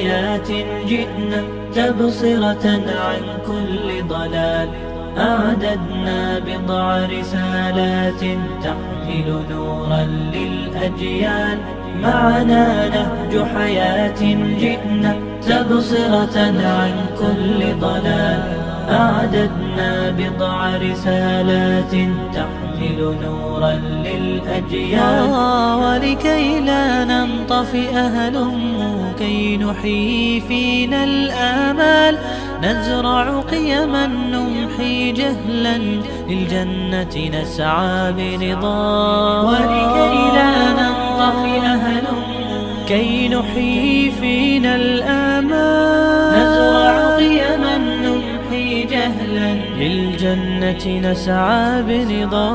حياة جئنا تبصرة عن كل ضلال. أعددنا بضع رسالات تحمل نورا للأجيال. معنا نهج حياة جئنا تبصرة عن كل ضلال. أعددنا بضع رسالات تحمل نورا للأجيال. آه، ولكي لا ننطفئ هلم كي نحيي فينا الآمال. نزرع قيما نمحي جهلا للجنة نسعى برضا. ولكي لا ننطفئ هلم كي نحيي فينا الآمال. نزرع قيما للجنة نسعى برضا.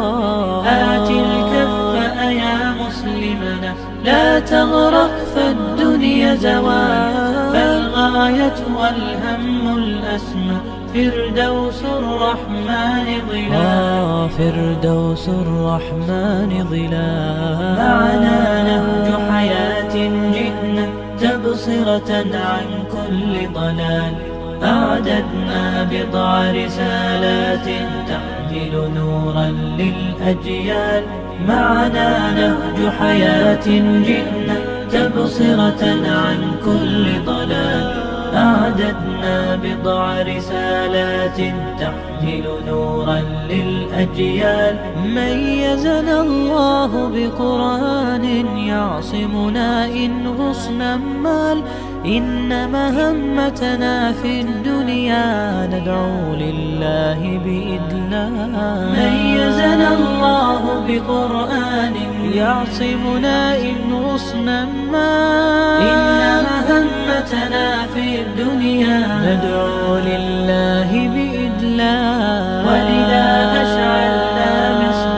آت الكف يا مسلمنا لا تغرق فالدنيا زوال فالغاية والهم الأسمى. فردوس الرحمن ظلال آه فردوس الرحمن ظلال معنا نهج حياة جئنا تبصرة عن كل ضلال. أعددنا بضع رسالات تحمل نورا للأجيال. معنا نهج حياة جئنا تبصرة عن كل ضلال. أعددنا بضع رسالات تحمل نورا للأجيال. ميزنا الله بقرآن يعصمنا إن غصنا مال. إن مهمتنا في الدنيا ندعو لله بإدلال ميزنا الله بقرآن يعصمنا إن غصنا إن مال مهمتنا في الدنيا ندعو لله بإدلال ولذا أشعلنا مصباحا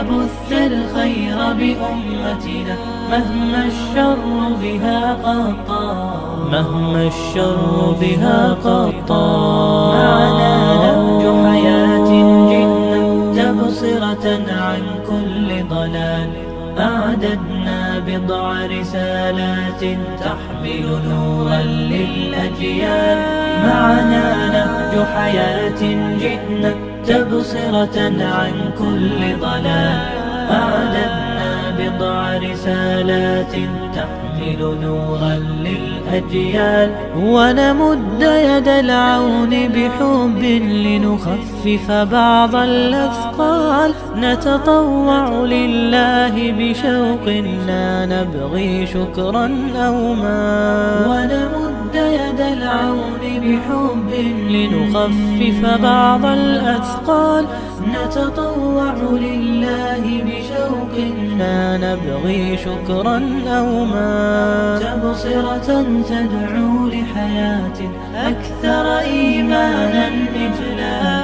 لنبث الخير بأمتنا مهما الشر بها قد طال مهما الشر بها قد طال معنا نهج حياة جئنا تبصرة عن كل ضلال. أعددنا بضع رسالات تحمل نورا للأجيال. معنا نهج حياة جئنا تبصرة عن كل ضلال. أعددنا بضع رسالات تحمل نورا للأجيال. ونمد يد العون بحب لنخفف بعض الأثقال. نتطوع لله بشوق لا نبغي شكرا أو ما ونمد يد العون بحب لنخفف بعض الأثقال. نتطوع لله بشوق لا نبغي شكرا أو ما تبصرة تدعو لحياة أكثر إيمانا إجلا تبدل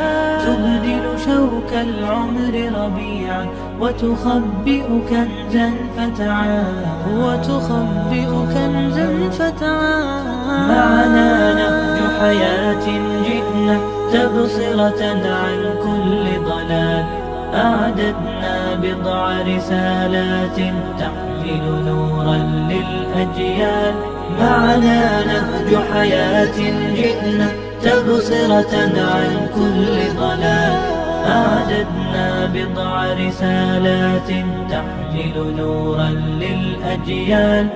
شوك العمر ربيعا وتخبئ كنزا فتعال وتخبئ كنزا فتعال معنا نهج حياة جئنا تبصرة عن كل ضلال. أعددنا بضع رسالات تحمل نورا للأجيال. معنا نهج حياة جئنا تبصرة عن كل ضلال. أعددنا بضع رسالات تحمل نورا للأجيال.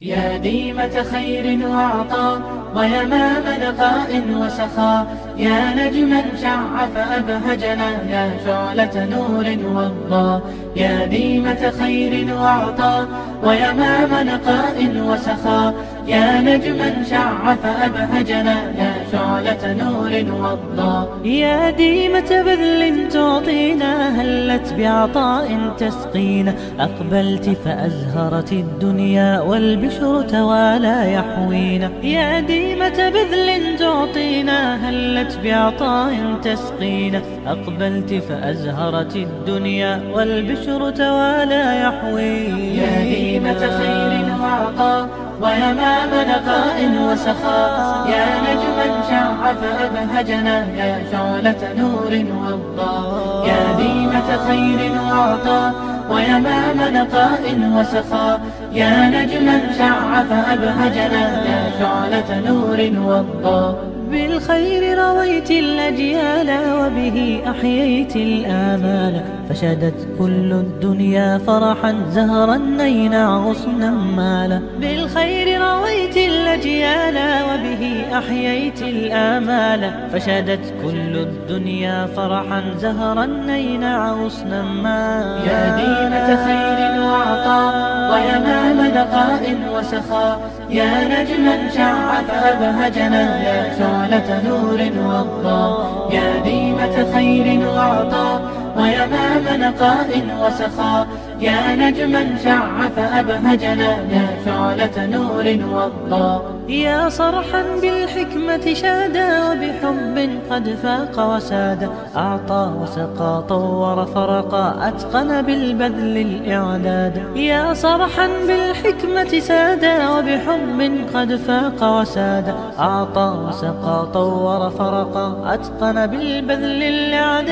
يا ديمة خير وعطاء ويمام نقاء وسخاء. يا نجما شع فأبهجنا يا شعلة نور وضاء يا ديمة خير وعطاء ويمام نقاء وسخاء. يا نجما شع فأبهجنا يا شعلة نور وضاء يا ديمة بذل تعطينا هلت بعطاء تسقينا. أقبلت فأزهرت الدنيا والبشر توالى يحوينا. يا ديمة بذل تعطينا هلت بعطاء تسقينا. أقبلت فأزهرت الدنيا والبشر توالى يحوينا. يا ديمة خير وعطاء ويمام نقاء وسخاء يا نجما شع فأبهجنا يا شعلة نور وضاء ديمة خير وعطاء ويمام نقاء وسخاء يا نجما شع فأبهجنا يا شعلة نور وضاء بالخير رويت الأجيال وبه أحييت الآمال فشدت كل الدنيا فرحا زهرا نينا غصنا مالا بالخير رويت الأجيال وبه أحييت الآمال فشدت كل الدنيا فرحا زهرا نينا غصنا مالا يا ديمة خير وعطاء ويمام نقاء وسخاء يا نجما شع فأبهجنا يا شعلة نور وضاء يا ديمة خير وعطاء ويمام نقاء وسخاء يا نجما شع فأبهجنا يا شعلة نور وضاء يا صرحا بالحكمة شادا وبحب قد فاق وساد. أعطى وسقى طور فرقا أتقن بالبذل الإعداد. يا صرحا بالحكمة سادا وبحب قد فاق وساد. أعطى وسقى طور فرقا أتقن بالبذل الإعداد.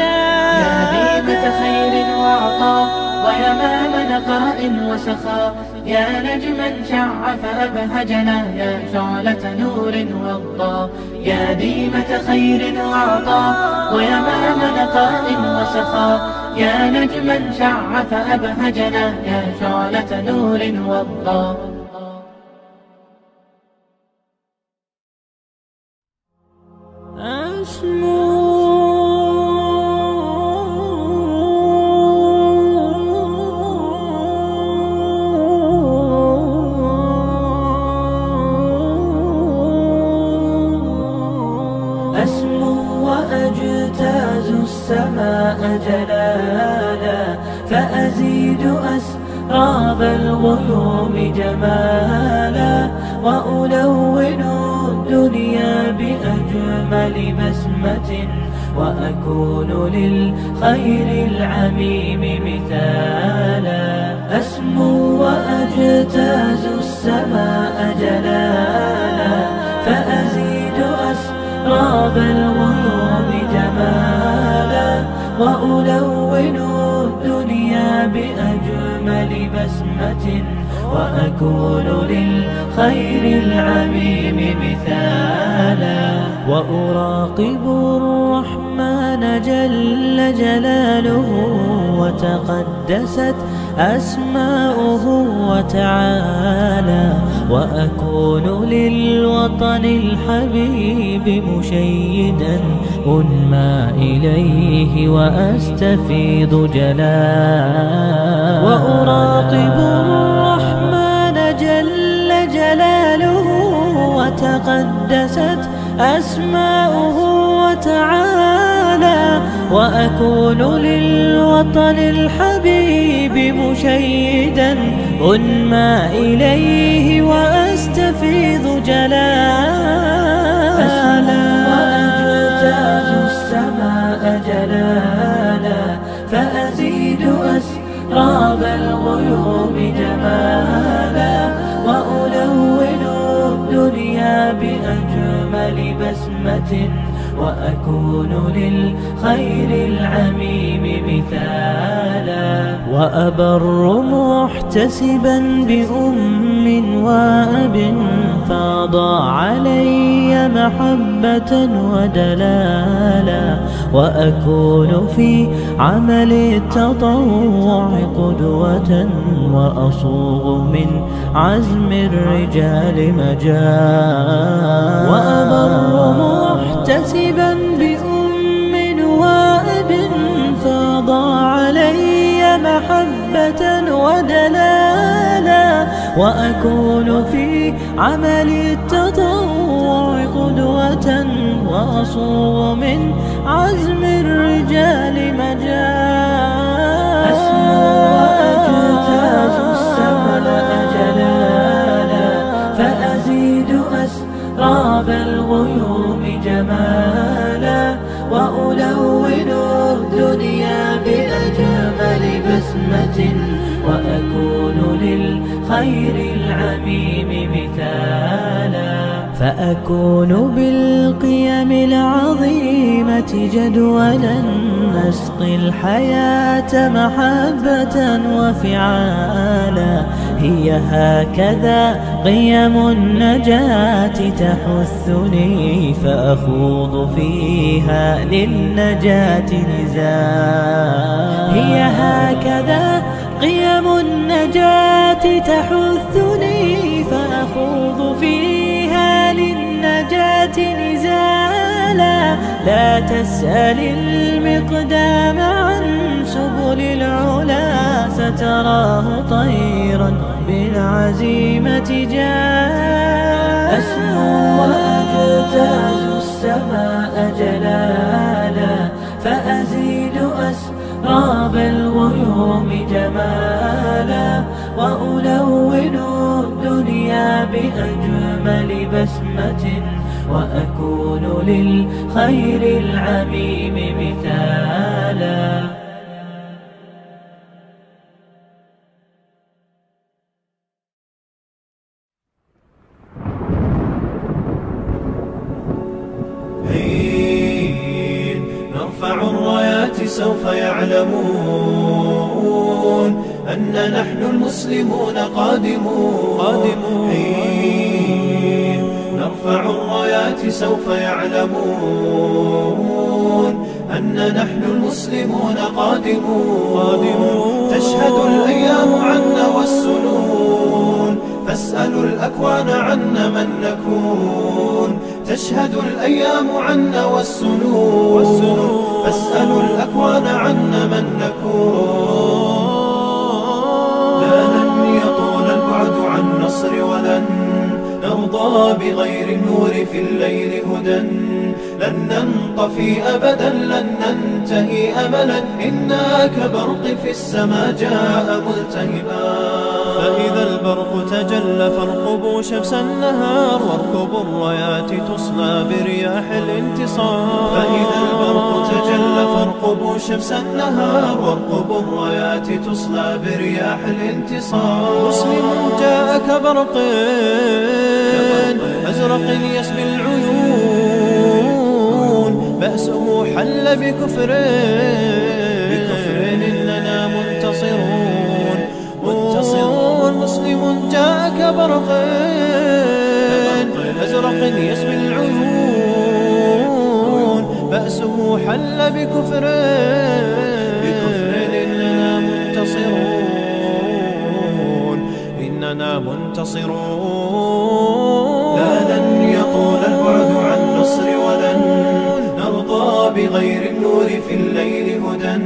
يا ديمة خير وعطاء ويمام نقاء وسخاء يا نجما شع فأبهجنا يا شعلة نور وضاء يا ديمة خير وعطاء ويمام نقاء وسخاء يا نجما شع فأبهجنا يا شعلة نور وضاء وأجتاز السماء جلالا فأزيد أسراب الغيوم جمالا وألون الدنيا بأجمل بسمة وأكون للخير العميم مثالا وأراقب الرحمن جل جلاله وتقدست أسماؤه وتعالى وأكون للوطن الحبيب مشيدا أنمى إليه وأستفيض جلالا وأراقب الرحمن جل جلاله وتقدست أسماؤه وتعالى وأكون للوطن الحبيب مشيدا أنمى إليه وأستفيض جلالا. وأجتاز السماء جلالا فأزيد أسراب الغيوم جمالا. وألون الدنيا بأجمل بسمة وأكون للخير العميم مثالا. وأبر محتسبا بأم وأب فاض علي محبة ودلالا. وأكون في عمل التطوع قدوة وأصوغ من عزم الرجال مجال وأبر محتسبا ودلالا وأكون في عمل التطوع قدوة وأصوغ من عزم الرجال مجال أسمو وأجتاز السماء جلالا فأزيد أسراب الغيوم جمالا وألون الدنيا للخير العميم مثالا. فأكون بالقيم العظيمة جدولا نسقي الحياة محبة وفعالا. هي هكذا قيم النجاة تحثني فأخوض فيها للنجاة نزالا هي هكذا قيم النجاة تحثني فأخوض فيها للنجاة نزالا. لا تسأل المقدام عن سبل العلا ستراه طيرا بالعزيمة جاء. أسمو وأجتاز السماء جلالا فأزيد أسراب الغيوم جمالا وألون الدنيا بأجمل بسمة وأكون للخير العميم مثالا. يعلمون أن نحن المسلمون قادمون. قادمون. حين نرفع الرايات سوف يعلمون أن نحن المسلمون قادمون. قادمون. تشهد الأيام عنا والسنون. فاسألوا الأكوان عنا من نكون. تشهد الأيام عنا والسنون. فاسألوا الأكوان عنا من نكون. لا لن يطول البعد عن نصر ولن نرضى بغير النور في الليل هدى. لن ننطفي أبدا لن ننتهي أملا. إنا كبرق في السماء جاء ملتهبا. فإذا البرق تجلى فارقبوا شمس النهار واركبوا الرايات تصلى برياح الانتصار. فإذا البرق تجلى فارقبوا شمس النهار واركبوا الرايات تصلى برياح الانتصار. مسلم جاء كبرق أزرق يسمي العيون. بأسه حل بكفر. حل بكفر. بكفر إننا منتصرون. إننا منتصرون. لا لن يطول البعد عن نصر ولن نرضى بغير النور في الليل هدى.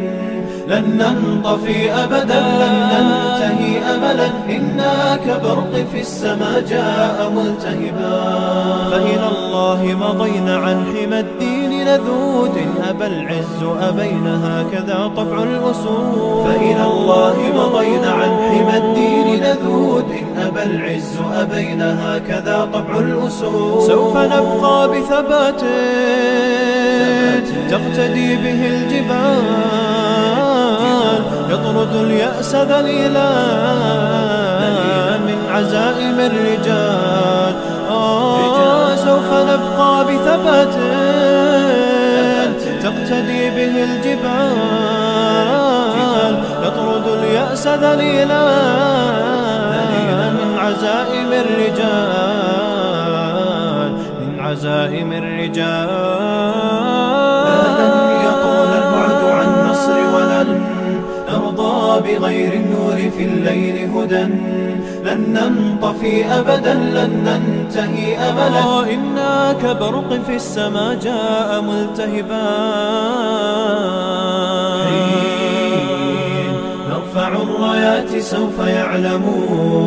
لن ننطفي أبدا لن ننتهي أملا إنا كبرق في السماء جاء ملتهبا. فإلى الله مضينا عن حمى الدين نذود أبى العز أبينا هكذا طبع الأسود فإلى الله مضينا عن حمى الدين نذود أبى العز أبينا هكذا طبع الأسود سوف نبقى بثبات تقتدي به الجبال. يطرد اليأس ذليلا من عزائم الرجال. الجبال يطرد اليأس ذليلا من عزائم الرجال من عزائم الرجال. يطول البعد عن نصر ولن نرضى بغير النور في الليل هدى. لن ننطفي أبدا لن ننتهي أملا إنا كبرق في السماء جاء ملتهبا. نرفع الرايات سوف يعلمون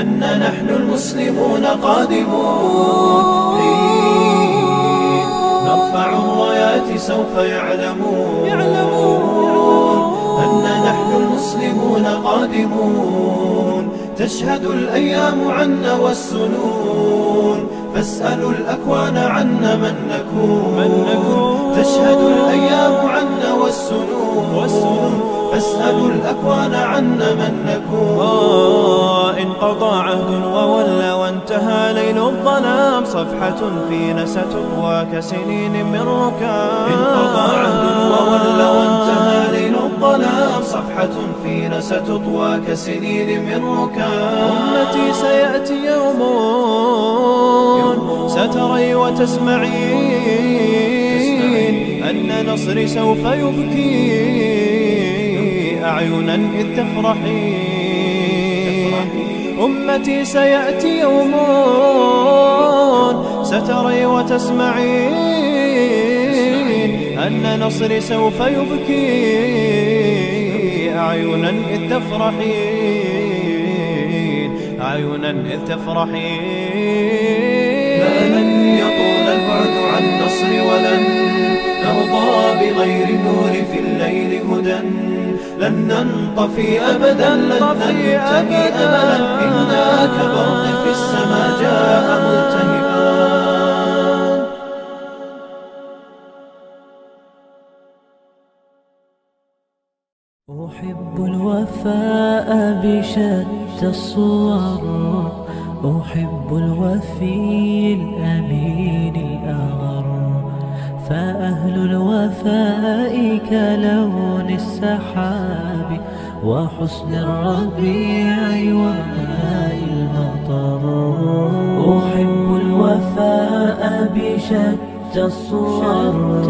أن نحن المسلمون قادمون. نرفع الرايات سوف يعلمون المسلمون قادمون. تشهد الأيام عنا والسنون. فاسألوا الأكوان عنا من نكون, من نكون. تشهد الأيام عنا والسنون, والسنون. فاسألوا الأكوان عنا من نكون. آه إن قضى عهد وولى وانتهى ليل صفحة فينا ستطوى كسنين من ركام انقضى عهد وولى وانتهى ليل الظلام صفحة فينا ستطوى كسنين من ركام أمتي سيأتي يوم ستري وتسمعين. أن نصري سوف يبكي أعينا إذ تفرحين. أمتي سيأتي يوم ستري وتسمعين أن نصري سوف يبكي أعينا إذ تفرحين أعينا إذ تفرحين. لن يطول البعد عن نصر ولن نرضى بغير النور في الليل هدى. لن ننطفي أبدا لن ننتهي أبدا. إنا كبرق في السماء جاء ملتهبا. أحب الوفاء بشتى الصور. أحب الوفي الأمين الأغر. فأهل الوفاء كلون السحاب وحسن الربيع وماء المطر. أحب الوفاء بشتى الصور.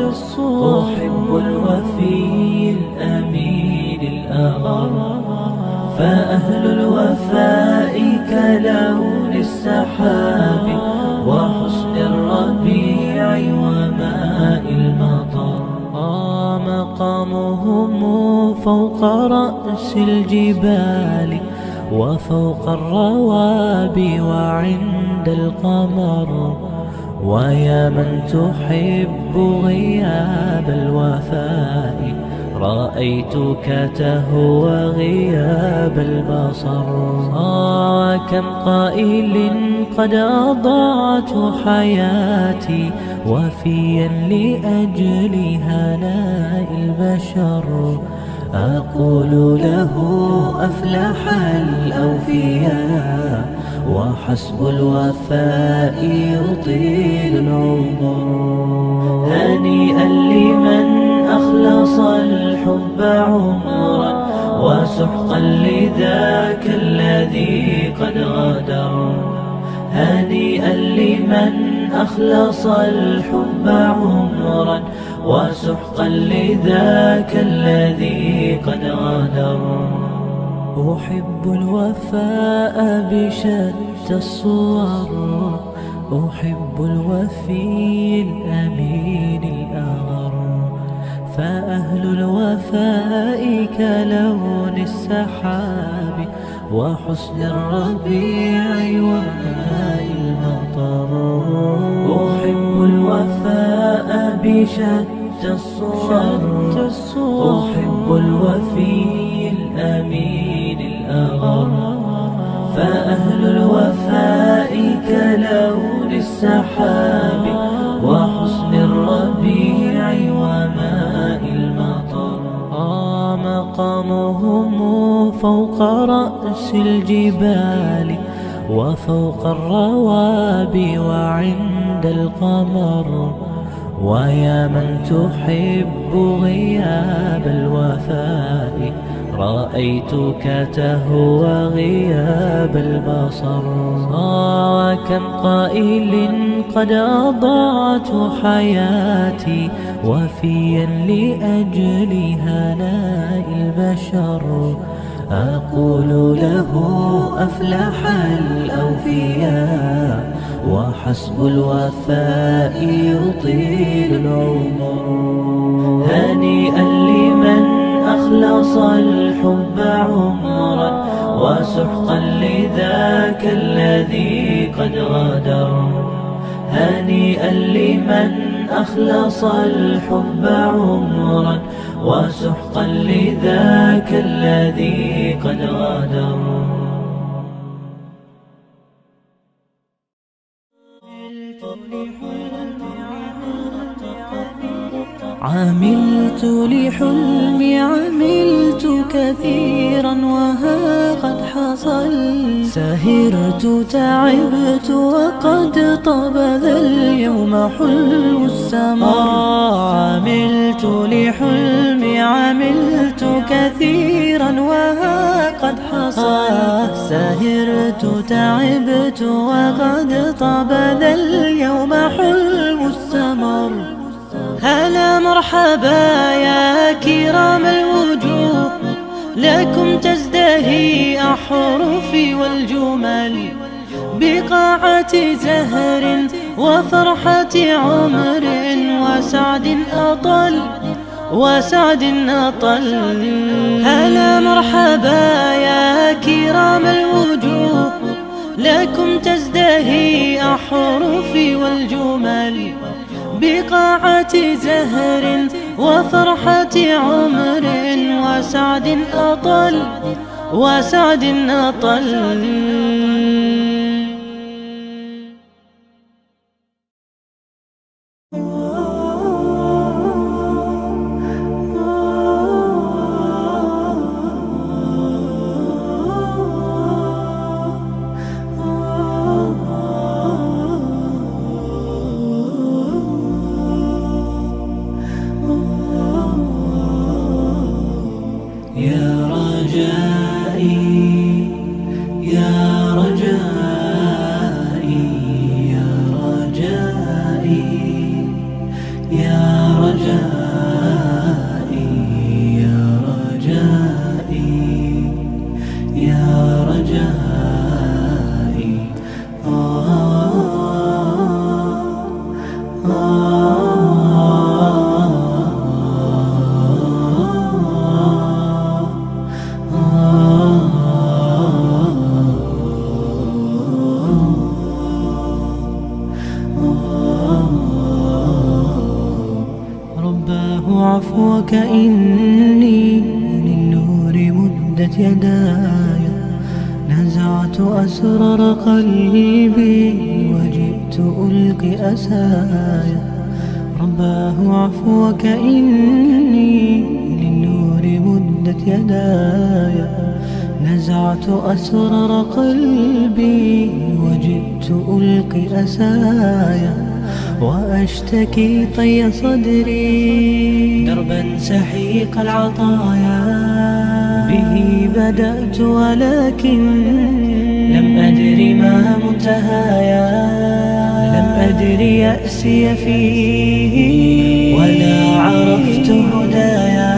أحب الوفي الأمين الأغر. فأهل الوفاء كلون السحاب. مقامهم فوق رأس الجبال وفوق الروابي وعند القمر. ويا من تحب غياب الوفاء رأيتك تهوى غياب البصر. آه كم قائل قد أضعت حياتي وفيا لأجل هناء البشر أقول له أفلح الأوفياء وحسب الوفاء يطيل العمر. هنيئا لمن أخلص الحب عمرا وسحقا لذاك الذي قد غدر هنيئا لمن أخلص الحب عمرا وسحقا لذاك الذي قد غدر أحب الوفاء بشتى الصور أحب الوفي الأمين الأغر. فأهل الوفاء كلون السحاب وحسن الربيع وماء المطر أحب الوفاء بشتى الصور. أحب الوفي الأمين الأغر. فأهل الوفاء كلون السحاب. مقامهم فوق رأس الجبال وفوق الروابي وعند القمر. ويا من تحب غياب الوفاء رأيتك تهوى غياب البصر. آه كم قائل قد أضعت حياتي وفيا لأجل هناء البشر. أقول له أفلح الأوفياء وحسب الوفاء يطيل العمر. هنيئا لمن أخلص الحب عمرا وسحقا لذاك الذي قد غدر. هنيئا لمن أخلص الحب عمرا وسحقا لذاك الذي قد غدر. عملت لحلمي عملت كثيرا وها قد حصل سهرت تعبت وقد طاب ذا اليوم حلم السمر عملت لحلمي عملت كثيرا وها قد حصل سهرت تعبت وقد طاب ذا اليوم حلم السمر هلا مرحبا يا كرام الوجوه لكم تزدهي أحرفي والجمل بقاعة زهر وفرحة عمر وسعد أطل وسعد أطل. هلا مرحبا يا كرام الوجوه لكم تزدهي أحرفي والجمل بقاعة زهر وفرحة عمر وسعد أطل وسعد أطل. نزعت أسرار قلبي وجئت ألقي أسايا وأشتكي طي صدري. دربا سحيق العطايا. به بدأت ولكن لم أدر ما منتهايا. لم أدر يأسي فيه ولا عرفت هدايا.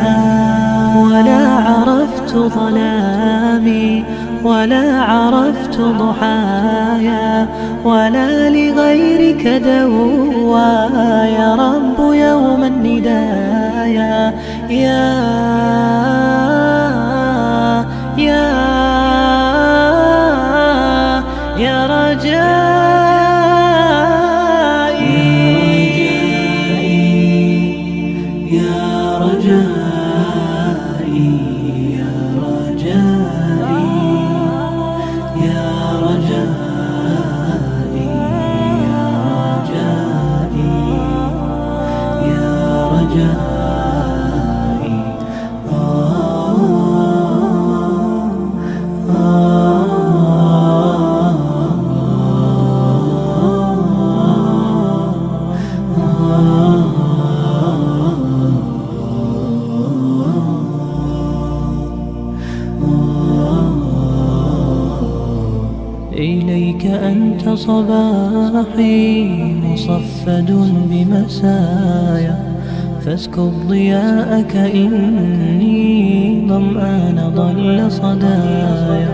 ولا عرفت ظلامي. ولا عرفت ضحايا ولا لغيرك دوا يا رب يوم الندايا. يا يا أنت صباحي مصفد بمسايا فاسكب ضياءك إني ظمآن ضل صدايا.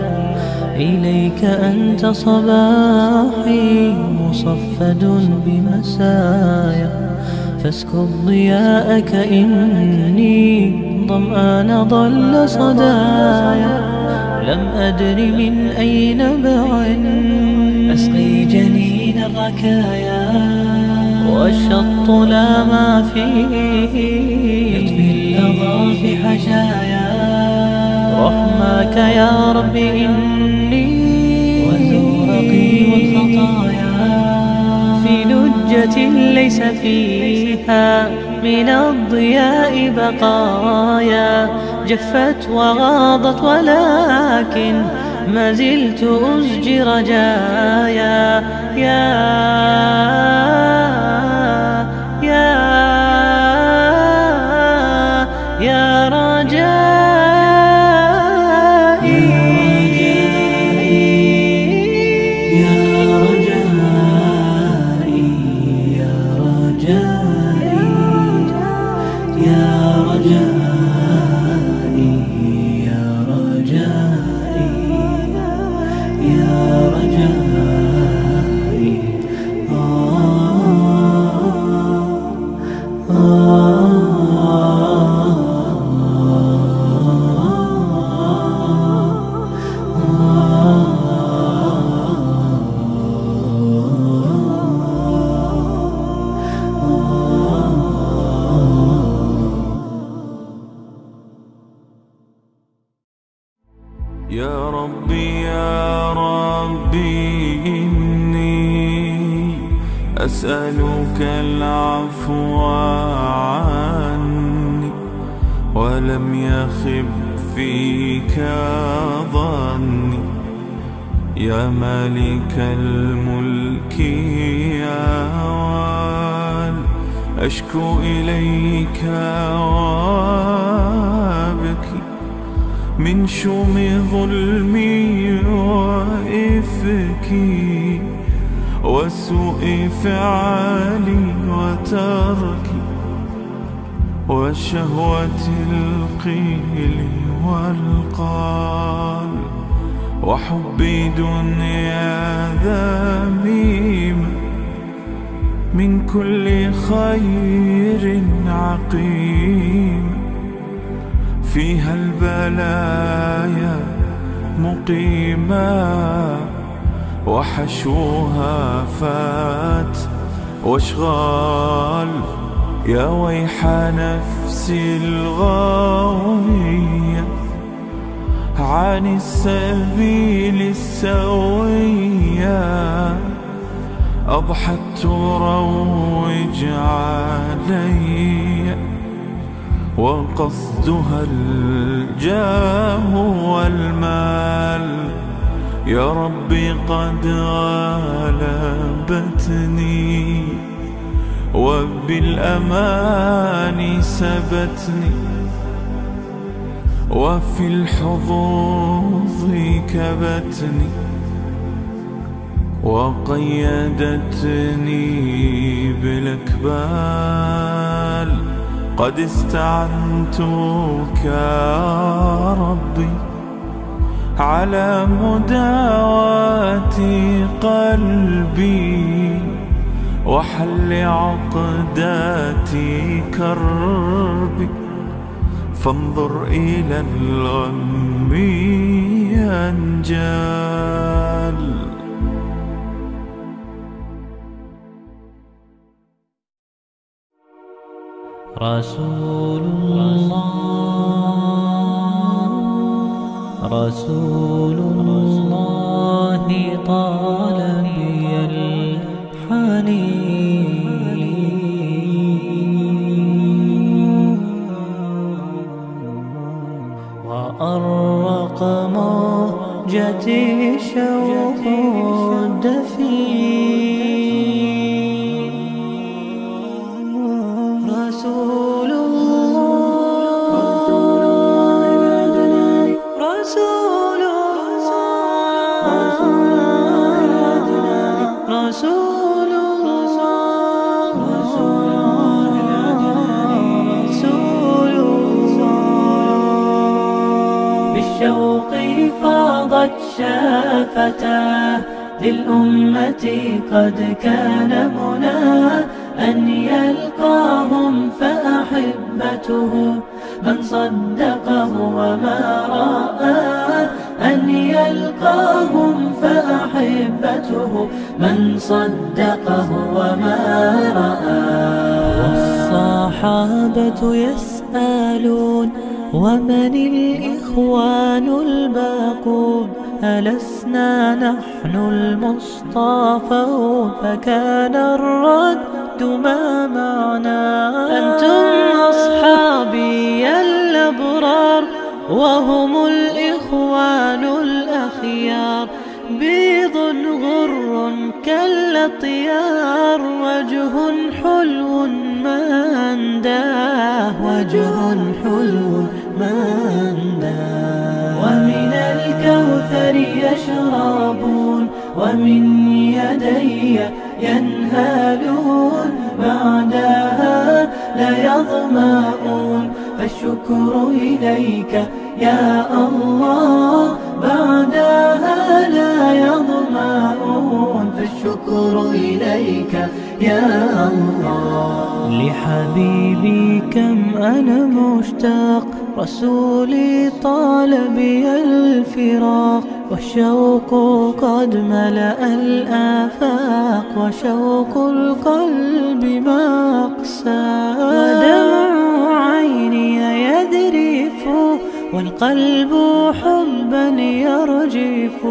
إليك أنت صباحي مصفد بمسايا فاسكب ضياءك إني ظمآن ضل صدايا. لم أدر من أي نبع أسقي جنين الركايا. والشط لا ما فيه يطفي اللظى في حشايا. رحماك يا رب إني وزورقي والخطايا. في لجة ليس فيها من الضياء بقايا. جفت وغاضت ولكن ما زلت أزجي رجايا. يا يا يا رجائي من شوم ظلمي وإفكي وسوء فعالي وتركي وشهوة القيل والقال وحب دنيا ذميمة من كل خير عقيم. فيها البلايا مقيما وحشوها فات واشغال يا ويح نفسي الغاوية عن السبيل السوية أضحت تروج علي وقصدها الجاه والمال. يا ربي قد غلبتني وبالأمان سبتني وفي الحظوظ كبتني وقيدتني بالأكبال قد استعنتك يا ربي على مداواة قلبي وحل عقدات كربي فانظر إلى الغم ينجال رسول الله رسول الله طال بي الحنين. وأرق موجتي شوق الدفين رسول الله رسول الله بالشوق فاضت للأمة قد كان مناه أن يلقاهم فأحبته من صدقه وما رآه أن يلقاهم فأحبته من صدقه وما رآه والصحابة يسألون ومن الإخوان الباقون؟ ألسنا نحن المصطفون؟ فكان الرد ما معنا أنتم أصحابي الأبرار وهم الإخوان الأخيار. بيض غر كالأطيار وجه حلو ما أنداه وجه حلو ما أنداه ومن الكوثر يشربون ومن يدي ينهالون بعدها لا يظمأون فالشكر إليك يا الله بعدها لا يظمأون فالشكر إليك يا الله. لحبيبي كم أنا مشتاق؟ رسولي طال بي الفراق والشوق قد ملأ الآفاق وشوق القلب ما أقسى ودمع عيني يذرف والقلب حبا يرجف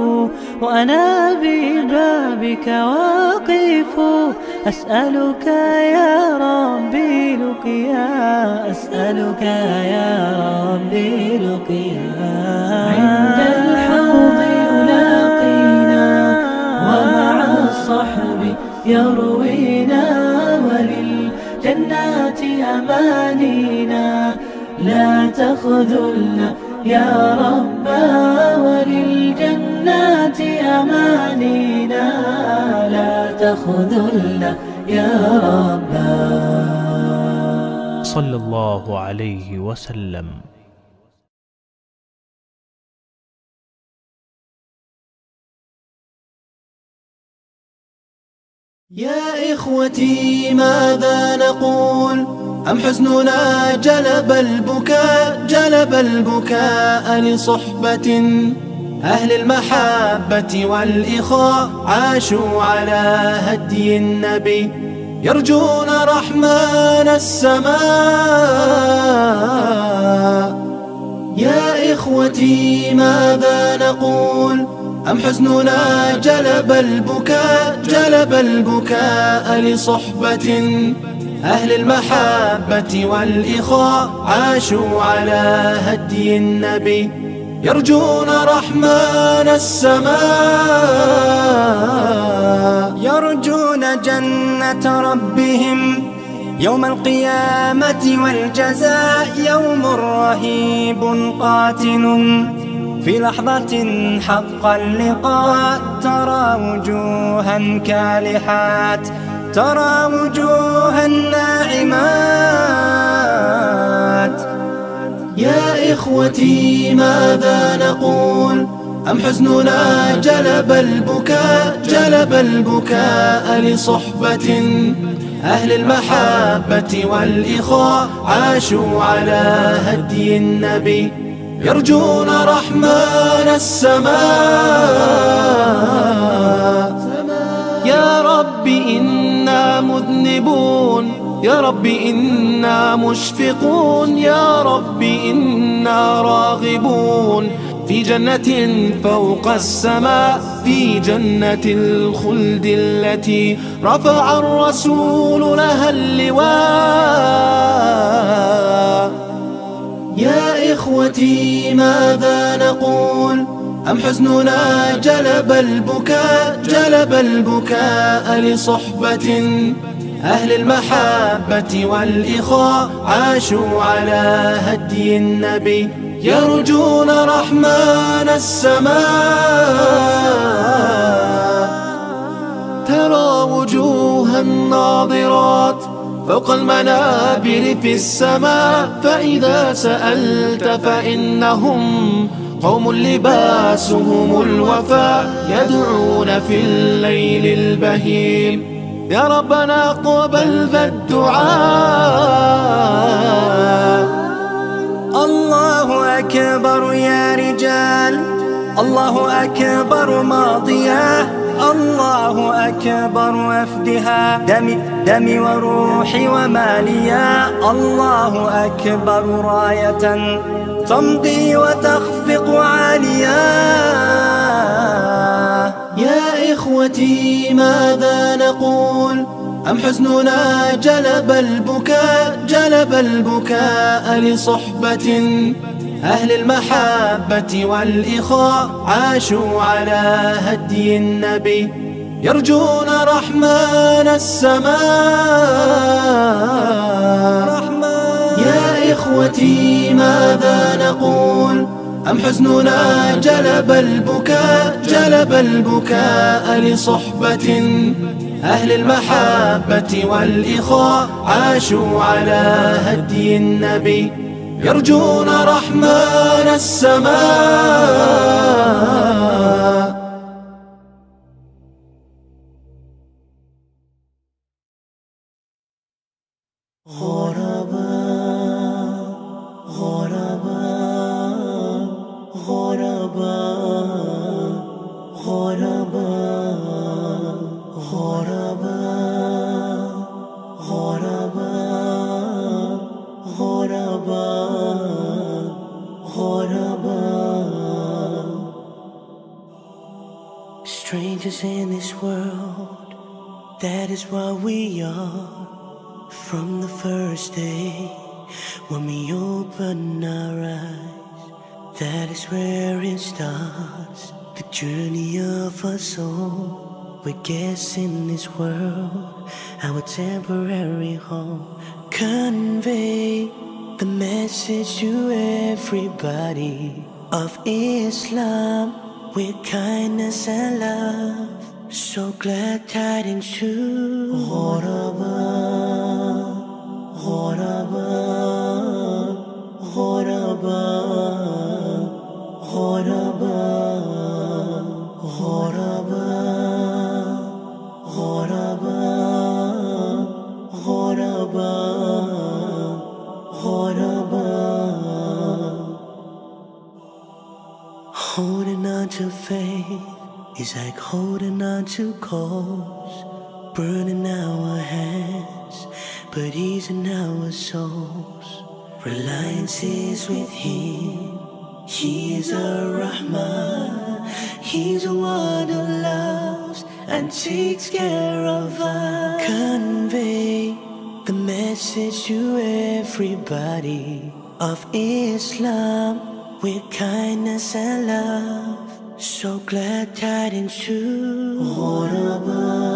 وأنا ببابك واقف. أسألك يا ربي لقيا أسألك يا ربي لقيا. عند الحوض يلاقينا ومع الصحب يروينا وللجنات أمانينا. لا تخذلنا يا ربا وللجنات أمانينا. لا تخذلنا يا ربا صلى الله عليه وسلم. يا إخوتي ماذا نقول؟ أم حزننا جلب البكاء جلب البكاء لصحبة. أهل المحبة والإخاء عاشوا على هدي النبي. يرجون رحمن السماء. يا إخوتي ماذا نقول؟ أم حزننا جلب البكاء جلب البكاء لصحبة. أهل المحبة والإخاء عاشوا على هدي النبي. يرجون رحمن السماء. يرجون جنة ربهم. يوم القيامة والجزاء يوم رهيب قاتل. في لحظة حق اللقاء ترى وجوها كالحات ترى وجوها ناعمات يا إخوتي ماذا نقول؟ أم حزننا جلب البكاء جلب البكاء لصحبة. أهل المحبة والإخاء عاشوا على هدي النبي. يرجون رحمن السماء. يا رب إنا مذنبون. يا رب إنا مشفقون. يا رب إنا راغبون. في جنة فوق السماء في جنة الخلد التي رفع الرسول لها اللواء. يا إخوتي ماذا نقول؟ أم حزننا جلب البكاء؟ جلب البكاء لصحبة. أهل المحبة والإخاء عاشوا على هدي النبي. يرجون رحمن السماء. فوق المنابر في السماء فإذا سألت فإنهم قوم لباسهم الوفاء يدعون في الليل البهيم. يا ربنا اقبل ذا الدعاء. الله أكبر يا رجال الله أكبر ماضياه الله أكبر وفدها. دمي دمي وروحي وماليا. الله أكبر راية تمضي وتخفق عاليا. يا إخوتي ماذا نقول؟ أم حزننا جلب البكاء جلب البكاء لصحبة أهل المحبة والإخاء عاشوا على هدي النبي. يرجون رحمن السماء. يا إخوتي ماذا نقول؟ أم حزننا جلب البكاء؟ جلب البكاء لصحبة. أهل المحبة والإخاء عاشوا على هدي النبي. يرجون رحمن السماء. Temporary home. Convey the message to everybody of Islam with kindness and love. So glad tidings to Ghoraba, Ghoraba, Ghoraba, faith is like holding on to coals, burning our hands, but easing our souls. Reliance is with Him. He is a Rahman. He's the one who loves and takes care of us. Convey the message to everybody of Islam with kindness and love. So glad tidings to Ghoraba.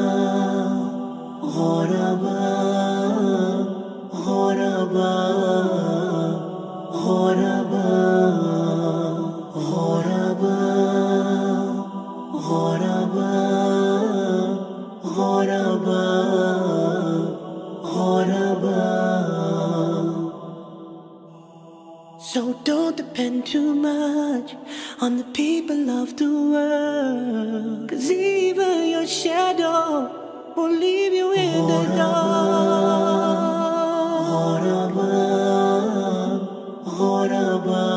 So don't depend too much on the people of the world. Cause even your shadow will leave you in the dark. Ghoraba, Ghoraba,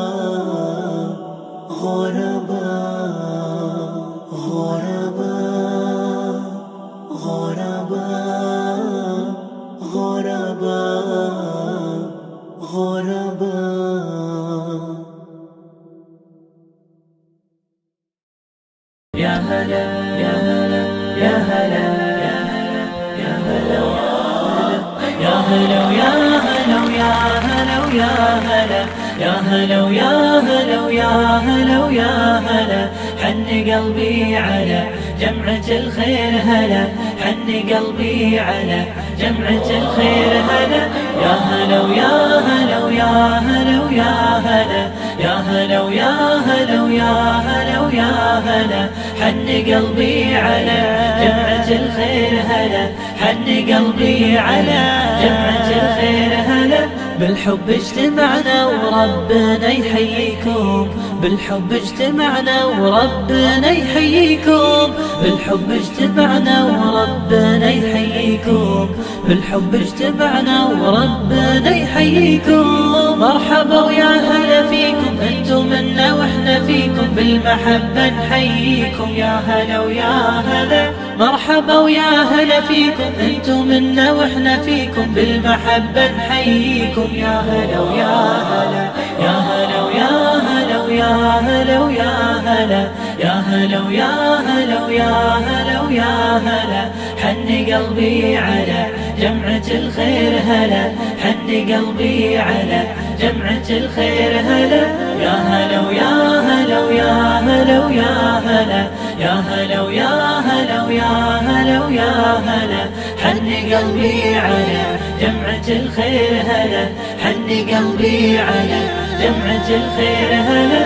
هلا ويا هلا حن قلبي على جمعة الخير هلا حن قلبي على جمعة الخير هلا. يا هلا ويا هلا ويا هلا ويا هلا يا هلا ويا هلا ويا هلا ويا هلا حن قلبي على جمعة الخير هلا حن قلبي على جمعة الخير هلا. بالحب اجتمعنا وربنا يحييكم. بالحب اجتمعنا وربنا يحييكم. بالحب اجتمعنا وربنا يحييكم. بالحب اجتمعنا وربنا يحييكم. مرحبا ويا هلا فيكم أنتم منا وإحنا فيكم. بالمحبة نحييكم. يا هلا ويا هلا. مرحبا ويا هلا فيكم أنتم منا وإحنا فيكم بالمحبة نحييكم يا هلا ويا هلا يا هلا ويا هلا ويا هلا ويا هلا يا هلا ويا هلا ويا هلا ويا هلا حن قلبي على جمعة الخير هلا حن قلبي على جمعة الخير هلا يا هلا ويا هلا ويا هلا ويا هلا يا هلا ويا هلا ويا هلا ويا هلا حن قلبي على جمعة الخير هلا حن قلبي على جمعة الخير هلا.